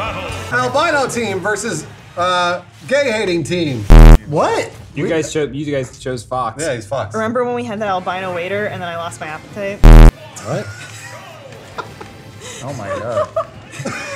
Albino team versus uh, gay hating team. What? You guys chose. You guys chose Fox. Yeah, he's Fox. Remember when we had that albino waiter and then I lost my appetite? What? Oh my god.